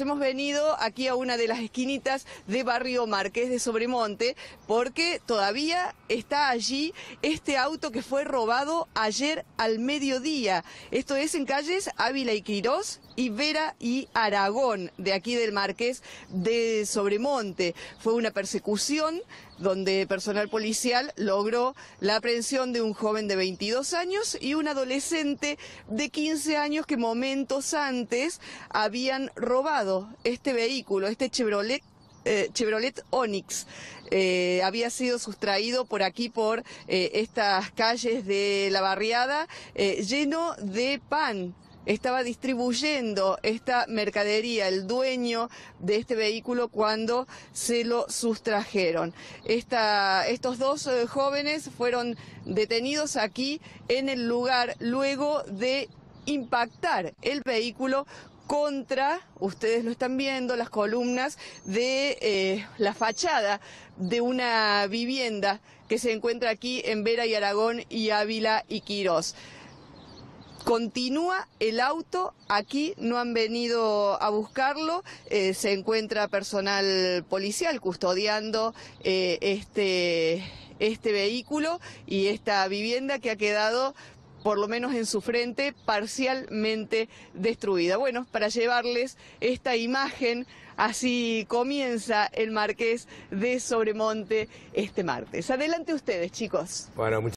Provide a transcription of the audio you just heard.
Hemos venido aquí a una de las esquinitas de Barrio Marqués de Sobremonte porque todavía está allí este auto que fue robado ayer al mediodía. Esto es en calles Ávila y Quirós y Vera y Aragón, de aquí del Marqués de Sobremonte. Fue una persecución donde personal policial logró la aprehensión de un joven de 22 años y un adolescente de 15 años que momentos antes habían robado este vehículo, este Chevrolet eh, Chevrolet Onix. Eh, había sido sustraído por aquí, por eh, estas calles de la barriada, lleno de pan estaba distribuyendo esta mercadería, el dueño de este vehículo, cuando se lo sustrajeron. estos dos jóvenes fueron detenidos aquí en el lugar luego de impactar el vehículo contra, ustedes lo están viendo, las columnas de eh, la fachada de una vivienda que se encuentra aquí en Vera y Aragón y Ávila y Quirós. Continúa el auto, aquí no han venido a buscarlo, eh, se encuentra personal policial custodiando eh, este, este vehículo y esta vivienda que ha quedado por lo menos en su frente, parcialmente destruida. Bueno, para llevarles esta imagen, así comienza el Marqués de Sobremonte este martes. Adelante ustedes, chicos. Bueno,